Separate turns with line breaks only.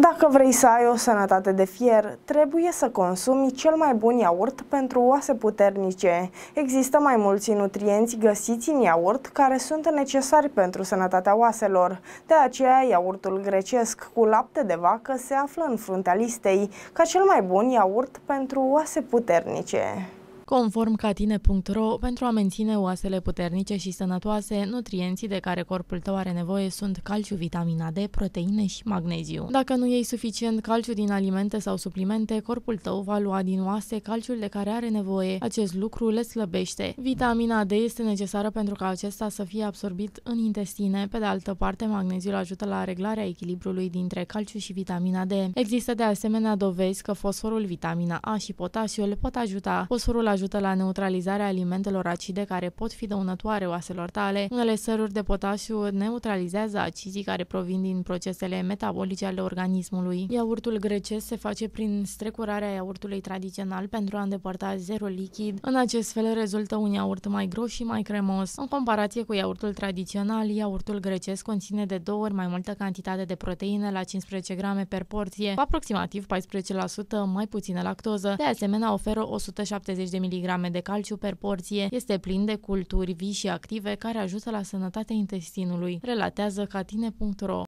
Dacă vrei să ai o sănătate de fier, trebuie să consumi cel mai bun iaurt pentru oase puternice. Există mai mulți nutrienți găsiți în iaurt care sunt necesari pentru sănătatea oaselor. De aceea, iaurtul grecesc cu lapte de vacă se află în fruntea listei ca cel mai bun iaurt pentru oase puternice.
Conform catine.ro, pentru a menține oasele puternice și sănătoase, nutrienții de care corpul tău are nevoie sunt calciu, vitamina D, proteine și magneziu. Dacă nu iei suficient calciu din alimente sau suplimente, corpul tău va lua din oase calciul de care are nevoie. Acest lucru le slăbește. Vitamina D este necesară pentru ca acesta să fie absorbit în intestine. Pe de altă parte, magneziul ajută la reglarea echilibrului dintre calciu și vitamina D. Există de asemenea dovezi că fosforul, vitamina A și potasiul pot ajuta. Fosforul ajută la neutralizarea alimentelor acide care pot fi dăunătoare oaselor tale. Unele săruri de potasiu neutralizează acizii care provin din procesele metabolice ale organismului. Iaurtul grecesc se face prin strecurarea iaurtului tradițional pentru a îndepărta zero lichid. În acest fel rezultă un iaurt mai gros și mai cremos. În comparație cu iaurtul tradițional, iaurtul grecesc conține de două ori mai multă cantitate de proteine la 15 grame per porție, aproximativ 14% mai puțină lactoză. De asemenea, oferă 170 de mg de calciu per porție. Este plin de culturi vii și active care ajută la sănătatea intestinului, relatează catine.ro.